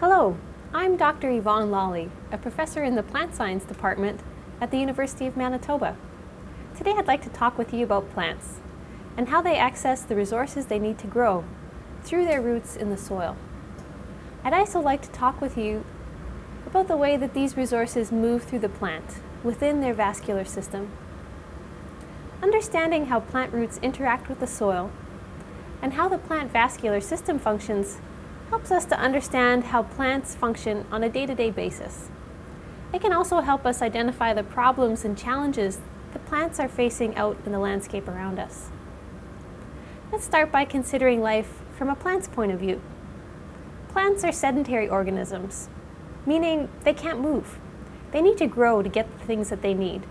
Hello, I'm Dr. Yvonne Lawley, a professor in the Plant Science Department at the University of Manitoba. Today I'd like to talk with you about plants and how they access the resources they need to grow through their roots in the soil. I'd also like to talk with you about the way that these resources move through the plant within their vascular system. Understanding how plant roots interact with the soil and how the plant vascular system functions helps us to understand how plants function on a day-to-day -day basis. It can also help us identify the problems and challenges that plants are facing out in the landscape around us. Let's start by considering life from a plant's point of view. Plants are sedentary organisms, meaning they can't move. They need to grow to get the things that they need.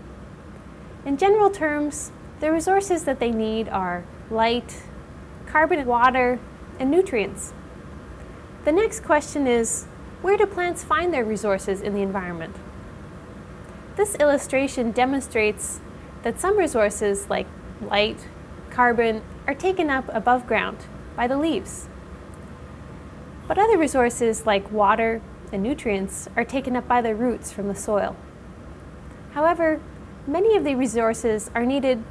In general terms, the resources that they need are light, carbon, water, and nutrients. The next question is, where do plants find their resources in the environment? This illustration demonstrates that some resources like light, carbon, are taken up above ground by the leaves. But other resources like water and nutrients are taken up by the roots from the soil. However, many of the resources are needed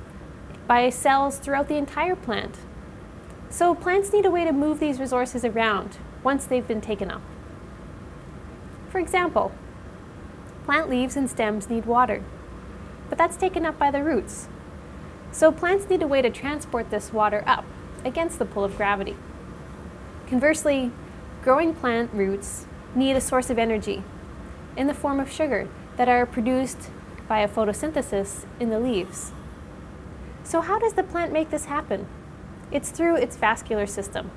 by cells throughout the entire plant, so plants need a way to move these resources around once they've been taken up. For example, plant leaves and stems need water, but that's taken up by the roots. So plants need a way to transport this water up against the pull of gravity. Conversely, growing plant roots need a source of energy in the form of sugar that are produced by a photosynthesis in the leaves. So how does the plant make this happen? It's through its vascular system.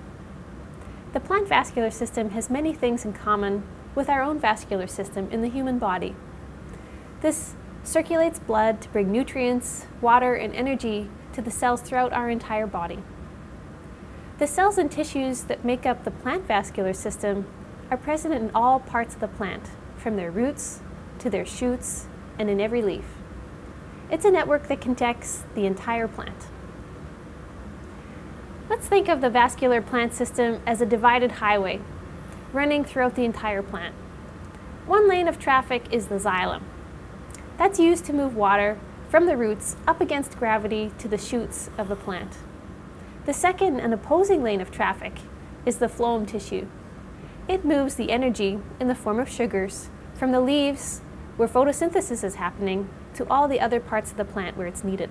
The plant vascular system has many things in common with our own vascular system in the human body. This circulates blood to bring nutrients, water, and energy to the cells throughout our entire body. The cells and tissues that make up the plant vascular system are present in all parts of the plant, from their roots to their shoots and in every leaf. It's a network that connects the entire plant. Let's think of the vascular plant system as a divided highway running throughout the entire plant. One lane of traffic is the xylem. That's used to move water from the roots up against gravity to the shoots of the plant. The second and opposing lane of traffic is the phloem tissue. It moves the energy in the form of sugars from the leaves where photosynthesis is happening to all the other parts of the plant where it's needed.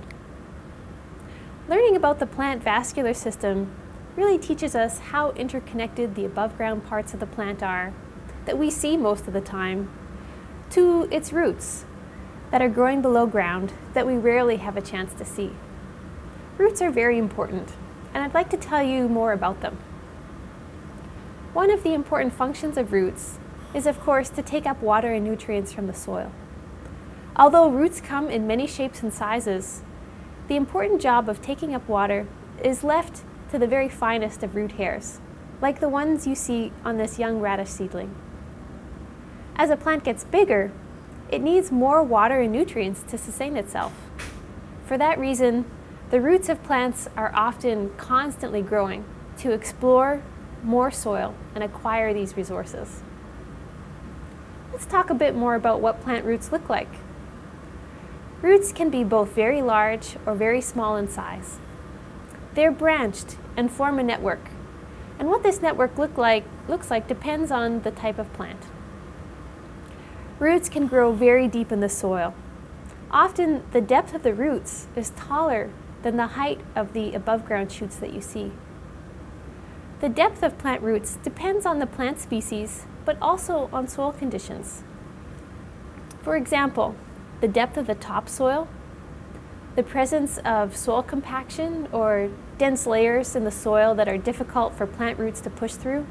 Learning about the plant vascular system really teaches us how interconnected the above ground parts of the plant are that we see most of the time to its roots that are growing below ground that we rarely have a chance to see. Roots are very important and I'd like to tell you more about them. One of the important functions of roots is of course to take up water and nutrients from the soil. Although roots come in many shapes and sizes, the important job of taking up water is left to the very finest of root hairs, like the ones you see on this young radish seedling. As a plant gets bigger, it needs more water and nutrients to sustain itself. For that reason, the roots of plants are often constantly growing to explore more soil and acquire these resources. Let's talk a bit more about what plant roots look like. Roots can be both very large or very small in size. They're branched and form a network. And what this network look like, looks like depends on the type of plant. Roots can grow very deep in the soil. Often the depth of the roots is taller than the height of the above ground shoots that you see. The depth of plant roots depends on the plant species, but also on soil conditions. For example, the depth of the topsoil, the presence of soil compaction or dense layers in the soil that are difficult for plant roots to push through.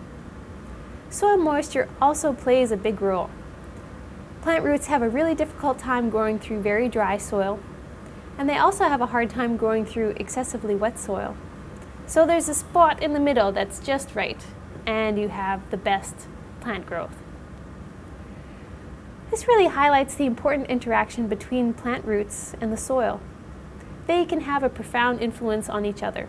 Soil moisture also plays a big role. Plant roots have a really difficult time growing through very dry soil, and they also have a hard time growing through excessively wet soil. So there's a spot in the middle that's just right, and you have the best plant growth. This really highlights the important interaction between plant roots and the soil. They can have a profound influence on each other.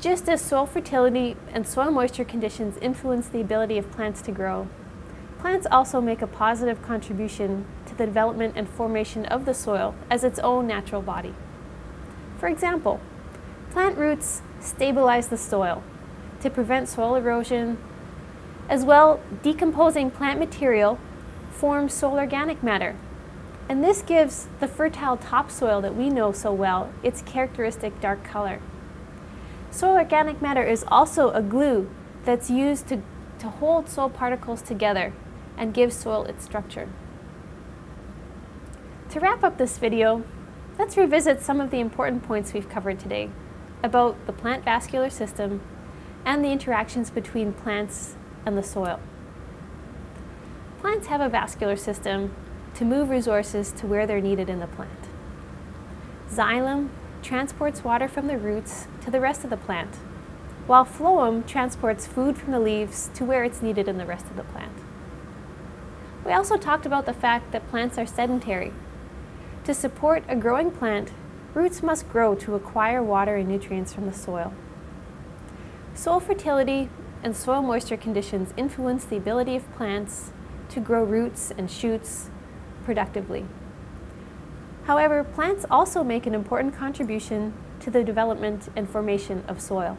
Just as soil fertility and soil moisture conditions influence the ability of plants to grow, plants also make a positive contribution to the development and formation of the soil as its own natural body. For example, plant roots stabilize the soil to prevent soil erosion. As well, decomposing plant material forms soil organic matter, and this gives the fertile topsoil that we know so well its characteristic dark color. Soil organic matter is also a glue that's used to, to hold soil particles together and give soil its structure. To wrap up this video, let's revisit some of the important points we've covered today about the plant vascular system and the interactions between plants and the soil. Plants have a vascular system to move resources to where they're needed in the plant. Xylem transports water from the roots to the rest of the plant, while phloem transports food from the leaves to where it's needed in the rest of the plant. We also talked about the fact that plants are sedentary. To support a growing plant, roots must grow to acquire water and nutrients from the soil. Soil fertility and soil moisture conditions influence the ability of plants to grow roots and shoots productively. However, plants also make an important contribution to the development and formation of soil.